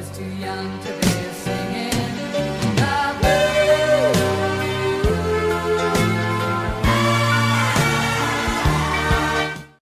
was too young to be.